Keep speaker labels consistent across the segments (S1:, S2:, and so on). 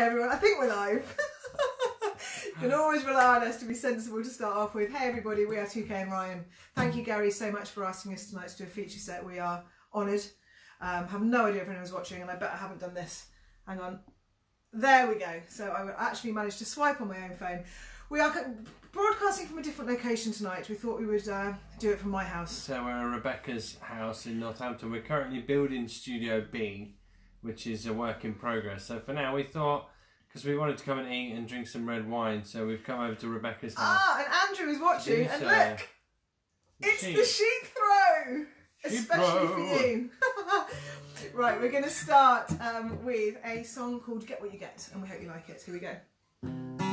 S1: Everyone, I think we're live. you can always rely on us to be sensible to start off with. Hey everybody, we are Tu-kay and Ryan. Thank you, Gary, so much for asking us tonight to do a feature set. We are honoured. Um, have no idea if anyone's watching, and I bet I haven't done this. Hang on. There we go. So I actually managed to swipe on my own phone. We are broadcasting from a different location tonight. We thought we would uh, do it from my house.
S2: So we're at Rebecca's house in Northampton. We're currently building Studio B, which is a work in progress. So for now, we thought because we wanted to come and eat and drink some red wine, so we've come over to Rebecca's house.
S1: Ah, and Andrew is watching, and
S2: uh,
S1: look, it's the sheep throw,
S2: Sheep
S1: especially
S2: throw.
S1: for you. right, we're going to start um, with a song called "Get What You Get," and we hope you like it. Here we go.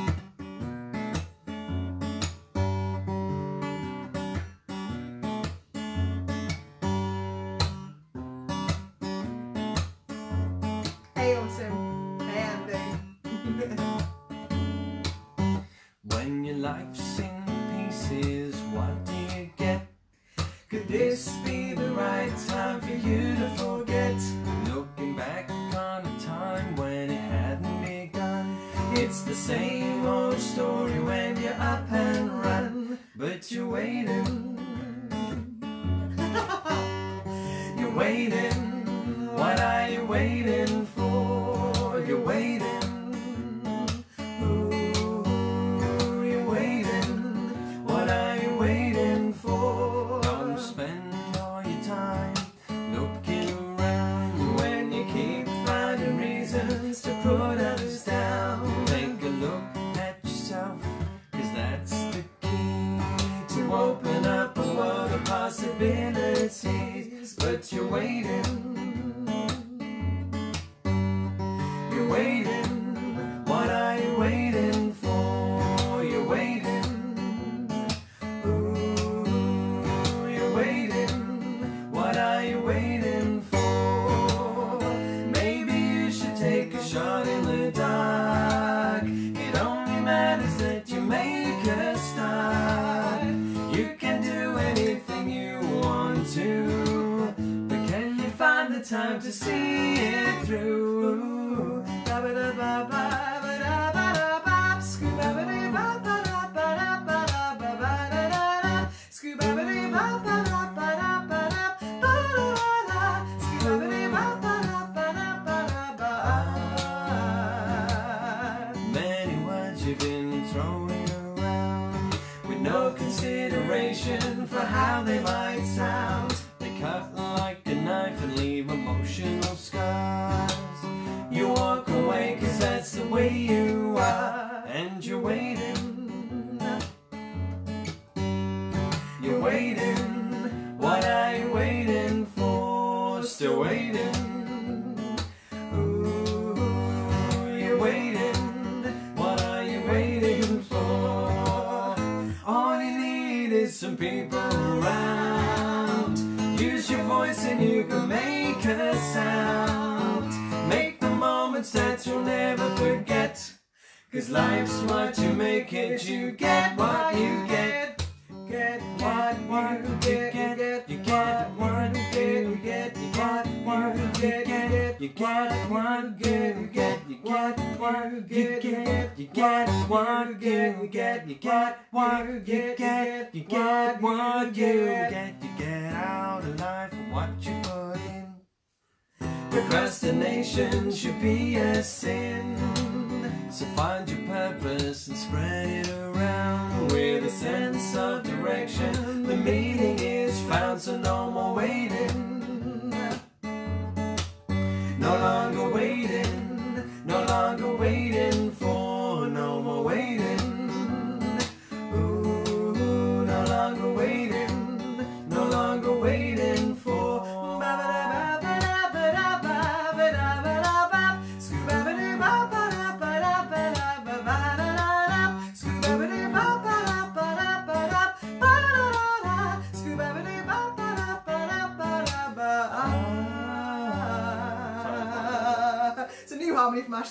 S2: Leave emotional scars. Sound. Make the moments that you'll never forget. Cause life's what you make it, you get what you get. Get what you get, you get, you get what you get, you get, you get what you get, you get, what you get, you get, you get what you get, you get, you get what you get, you get, what you get, you get you get, you get out of life what you put. Procrastination should be a sin. So find your purpose and spread it around with a sense of direction. The meaning is found, so no more waiting.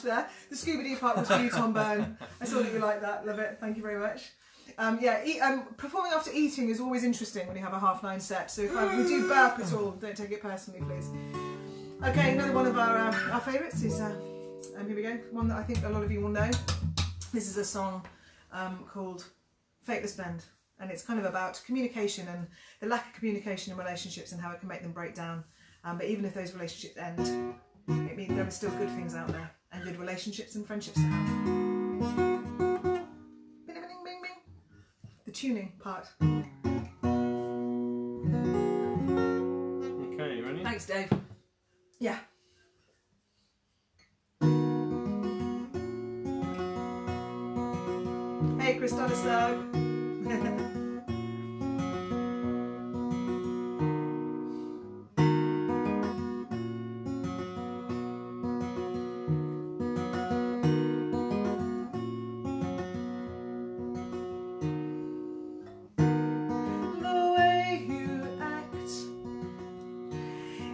S1: There. The Scooby Doo part was for you, Tom Byrne. I saw that you liked that. Love it. Thank you very much. Um, yeah, eat, um, performing after eating is always interesting when you have a half nine set. So if I, we do burp at all, don't take it personally, please. Okay, another one of our uh, our favourites is uh,
S2: Um, here we go. One that I think a lot of you will know. This is a song um, called Fateless Bend, and it's kind of about communication and the lack of communication in relationships and how it can make them break down. Um, but even if those relationships end, it means there are still good things out there and good relationships and friendships to have. Bing, bing, bing, bing. The tuning part.
S3: Okay, you ready?
S2: Thanks, Dave. Yeah. Hey, Chris Stanislaw.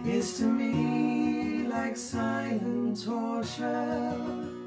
S2: is to me like silent torture.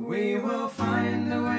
S2: We will find a way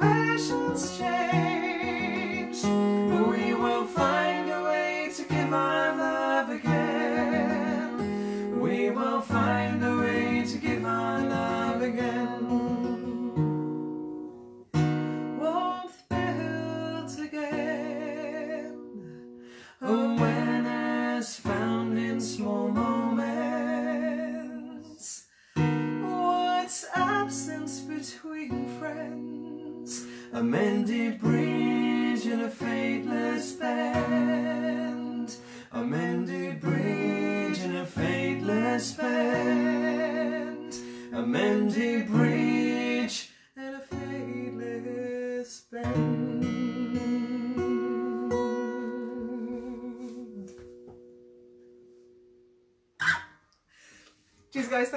S2: situations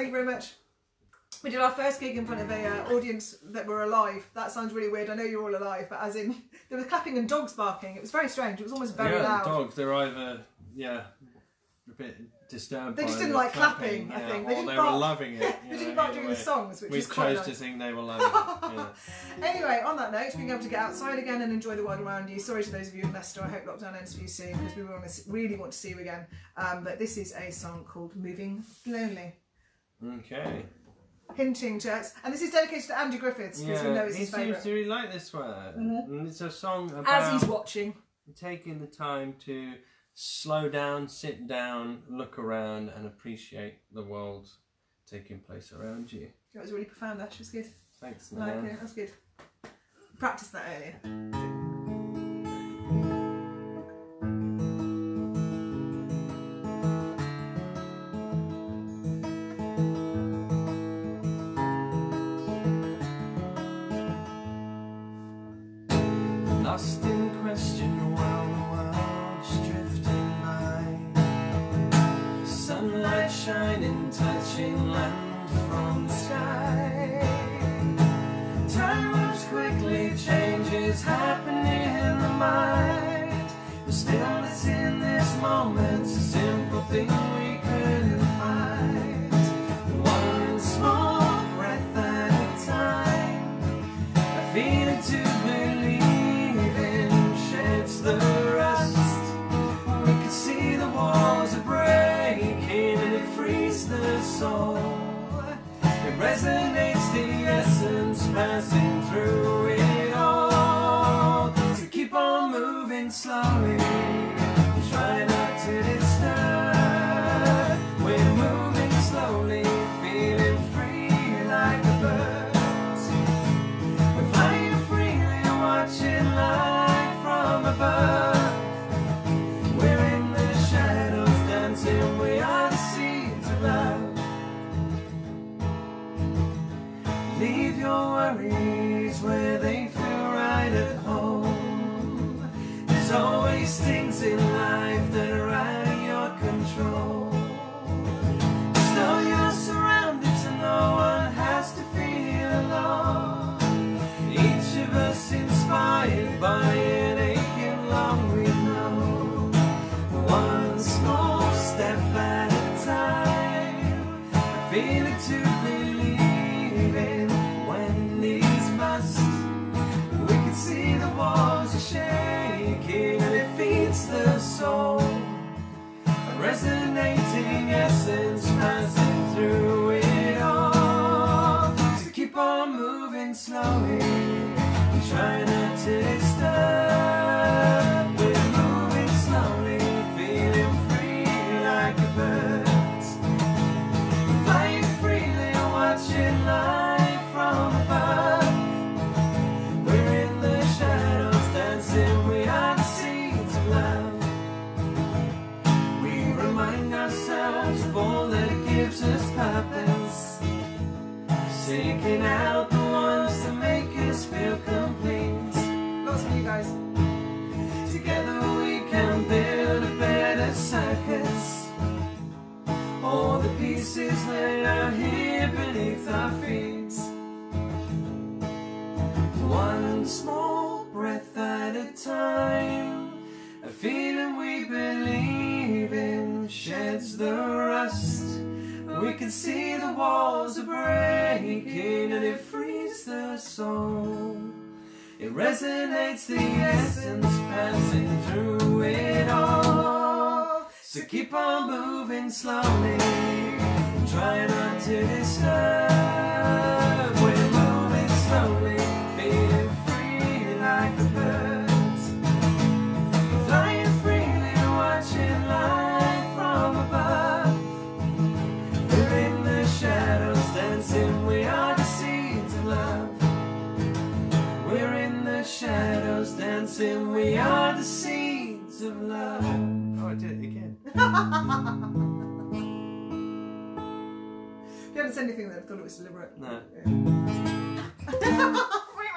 S1: you very much. We did our first gig in front of a uh, audience that were alive. That sounds really weird. I know you're all alive, but as in there was clapping and dogs barking. It was very strange. It was almost very
S2: yeah,
S1: loud.
S2: dogs, they're either, yeah, a bit disturbed
S1: They just didn't like clapping, I
S2: yeah,
S1: think. They didn't
S2: they
S1: bark.
S2: were loving it.
S1: they didn't bark during the songs, which
S2: We
S1: is quite
S2: chose
S1: nice.
S2: to think they were loving it. Yeah.
S1: Anyway, on that note, being able to get outside again and enjoy the world around you. Sorry to those of you in Leicester. I hope lockdown ends for you soon because we really want to see you again. Um, but this is a song called "Moving Slowly,"
S2: Okay.
S1: hinting to us, and this is dedicated to Andy Griffiths because we know it's
S2: he
S1: his
S2: seems
S1: favourite.
S2: to really like this one.
S1: Mhm.
S2: And it's a song about As
S1: he's watching,
S2: taking the time to slow down, sit down, look around, and appreciate the world taking place around you.
S1: that was really profound. Ash, was good.
S2: Thanks,
S1: I like. That's good. Practice that earlier.
S2: Lost in question while the world's drifting by. Sunlight shining, touching land from the sky. Time moves quickly, change is happening in the mind. The stillness in this moment's a simple thing resonates the essence passing through it all. So keep on moving slowly. Slowly. Try not to disturb. We're moving slowly, feeling free like a bird. Flying freely, watching life from above. We're in the shadows dancing, we are the seeds of love. We remind ourselves of all that gives us purpose. Seeking out the rust. We can see the walls are breaking and it frees the soul. It resonates the essence passing through it all. So keep on moving slowly. Try not to disturb. Words of love. Oh, I did it again.
S1: If you hadn't said anything then I thought it was deliberate.
S2: No.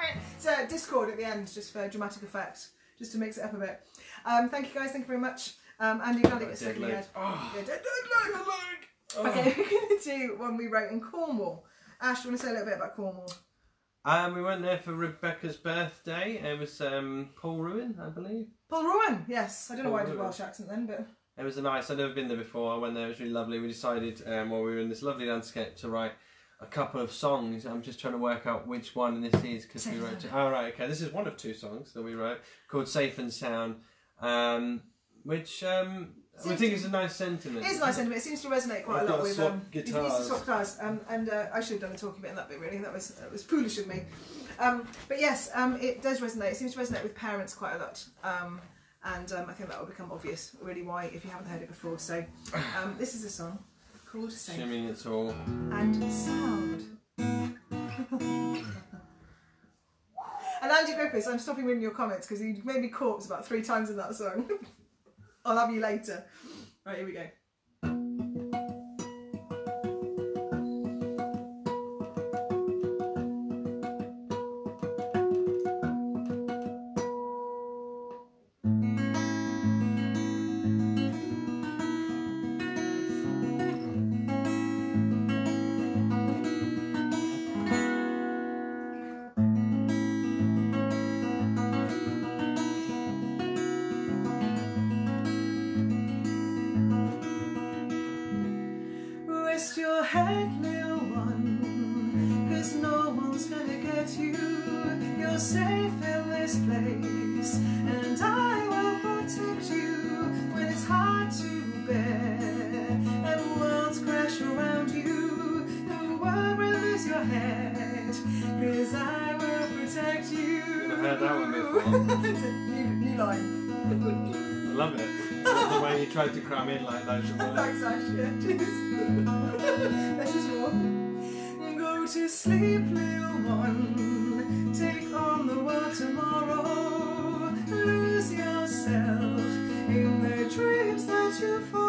S1: so Discord at the end, just for dramatic effect, just to mix it up a bit. Um, thank you guys, thank you very much. Um, Andy, glad it gets stuck in your head.
S2: Oh,
S1: Yeah, dead leg, leg, leg.
S2: oh.
S1: Okay, we're going to do one we wrote in Cornwall. Ash, do you want to say a little bit about Cornwall?
S2: Um, we went there for Rebecca's birthday. It was um, Paul Ruin, I believe.
S1: Polruan, yes. I don't know why I did
S2: Ruin.
S1: Welsh accent then, but
S2: It was a nice. I'd never been there before. I went there. It was really lovely. We decided um, while we were in this lovely landscape to write a couple of songs. I'm just trying to work out which one this is because we wrote. Two. Oh right, okay. This is one of two songs that we wrote called "Safe and Sound," um, which um, I think it's a nice sentiment.
S1: it is a nice sentiment. It seems to resonate quite
S2: I've
S1: a lot with um,
S2: guitars.
S1: used to swap guitars, um, and uh, I should have done the talking bit in that bit really. That was that was foolish of me. Um, but yes, um, it does resonate. It seems to resonate with parents quite a lot. Um, and um, I think that will become obvious, really, why if you haven't heard it before. So, um, this is a song called "Safe
S2: Assuming it's all.
S1: and Sound." And Andy Griffiths, I'm stopping reading your comments because you made me corpse about three times in that song. I'll have you later. Right, here we go.
S2: Tried to cram in like those.
S1: Thanks, Ash. Yeah, cheers. this is your Go to sleep, little one. Take on the world tomorrow. Lose yourself in the dreams that you follow.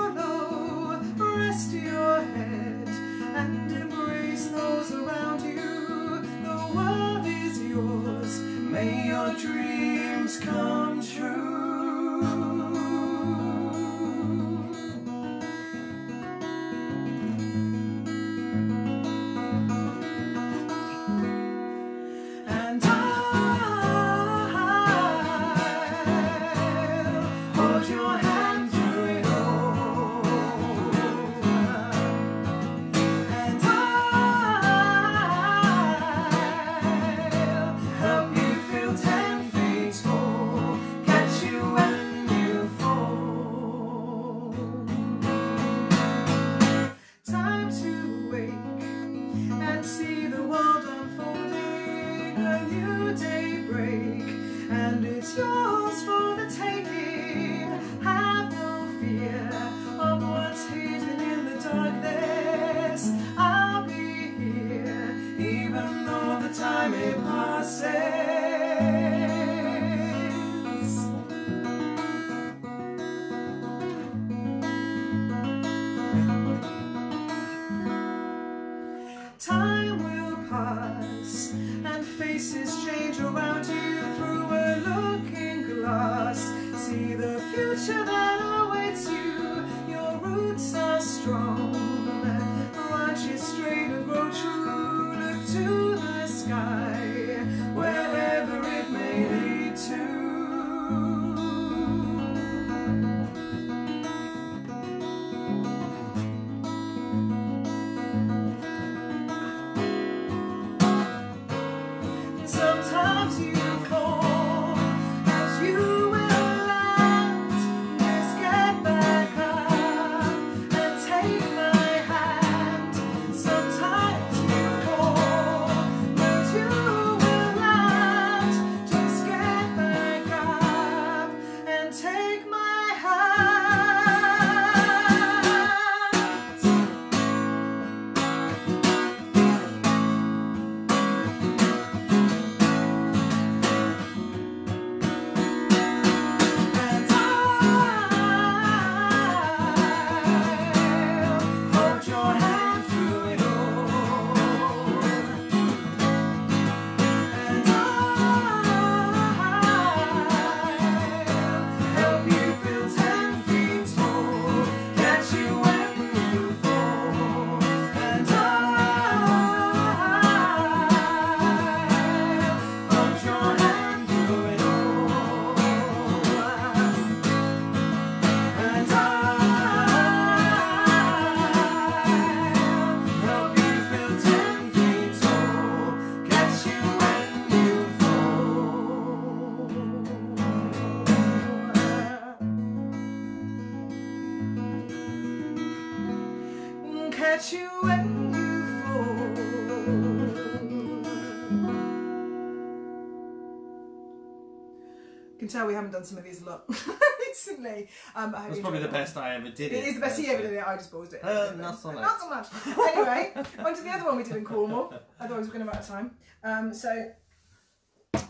S1: we haven't done some of these a lot recently. Um, I it's
S2: probably the best I ever did
S1: it. It is the best you ever did it. I just paused it.
S2: Uh, not so much.
S1: Not so much. anyway, on to the other one we did in Cornwall. Otherwise, we're going to run out of time. Um, so.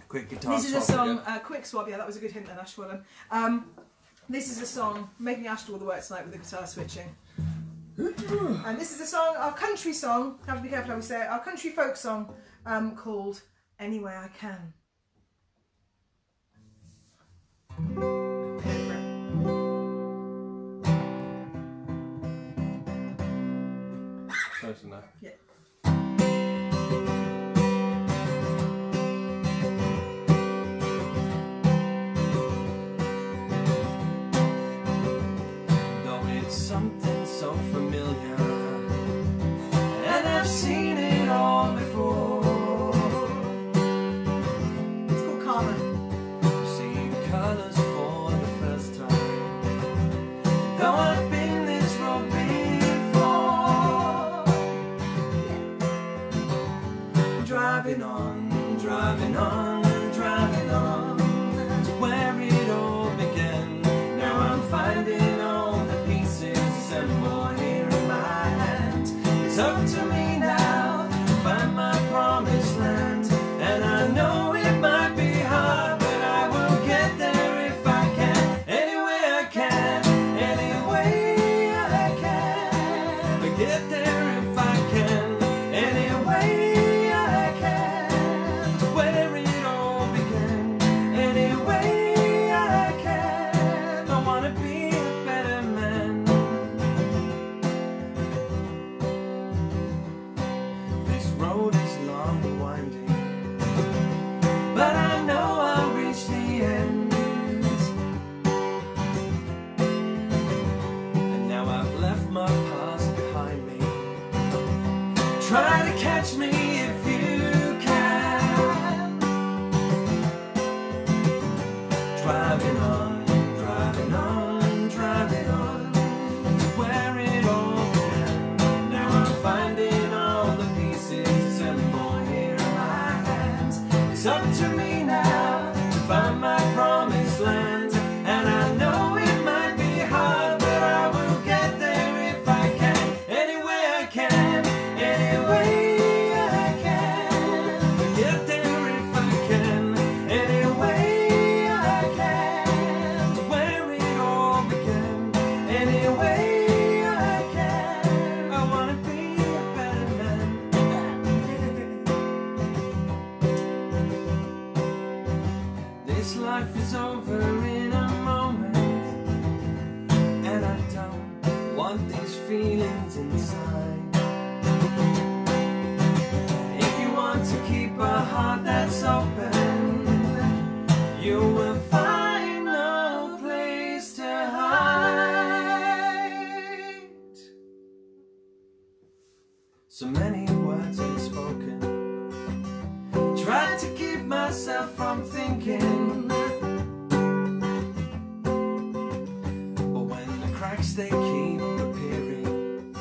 S2: Quick guitar
S1: This is a song, uh, Quick Swap, yeah, that was a good hint then, Ash Um, this is a song, making Ash do all the work tonight with the guitar switching. and this is a song, our country song, have to be careful how we say it, our country folk song um, called Any Way I Can.
S2: Close enough.
S1: Yeah.
S2: Though it's something so familiar many words unspoken. Tried to keep myself from thinking. But when the cracks they keep appearing,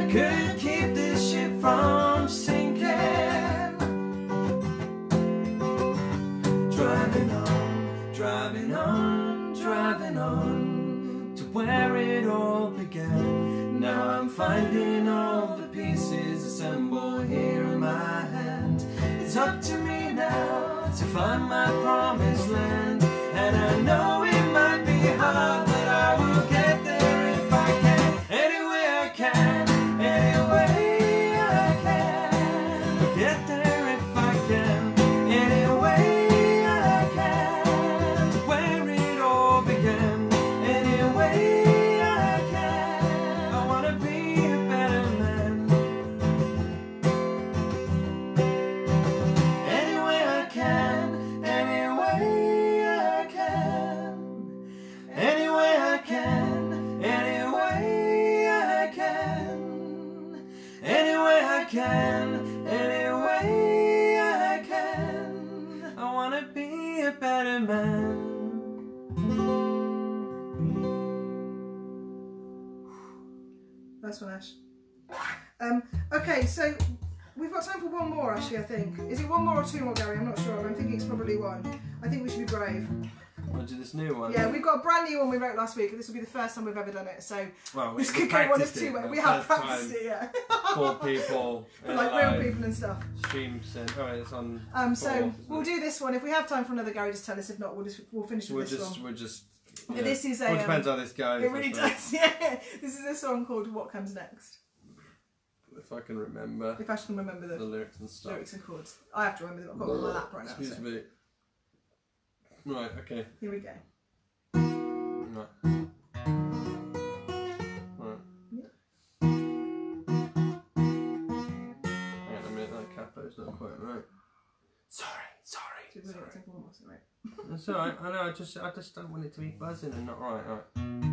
S2: I couldn't keep this ship from sinking. Driving on, driving on, driving on to where it all began. Now I'm finding all to find my
S1: promise. Or two more, Gary? I'm not sure. I'm thinking it's probably one. I think we should be brave.
S2: Want to do this new one?
S1: Yeah, we've got a brand new one we wrote last week. This will be the first time we've ever done it, so
S2: Well,
S1: this
S2: we
S1: could go one of two
S2: it,
S1: We have practiced it, yeah.
S2: For people.
S1: Like real people and stuff.
S2: Streams and oh, it's on.
S1: Um, so
S2: Cool.
S1: we'll do this one if we have time for another. Gary, just tell us. If not, we'll just we'll finish with
S2: We'll
S1: this
S2: just,
S1: one.
S2: we'll just.
S1: Yeah, this is a,
S2: Well, it
S1: um,
S2: how this goes.
S1: It really does. Yeah, this is a song called "What Comes Next."
S2: If I can remember
S1: If I can remember
S2: the
S1: the
S2: lyrics and stuff.
S1: lyrics and chords, I have to remember them. I've got them on my lap right now.
S2: Excuse
S1: So.
S2: me. Right. Okay.
S1: Here we go.
S2: Right. Right. Hang on a minute, that capo's not quite right. Sorry, sorry.
S1: Did
S2: sorry.
S1: take one.
S2: That's alright. I know. I just, I just don't want it to be buzzing and not right. Alright. Okay.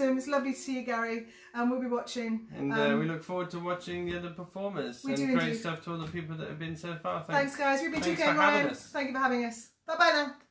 S1: Awesome. It's lovely to see you, Gary. And we'll be watching.
S2: And uh,
S1: Um,
S2: we look forward to watching the other performers.
S1: we
S2: and
S1: do
S2: great
S1: indeed.
S2: stuff to all the people that have been so far.
S1: Thanks, guys. We've been
S2: Thanks
S1: Tu-kay
S2: for
S1: and
S2: having
S1: Ryan. Thank you for having us. Bye bye now.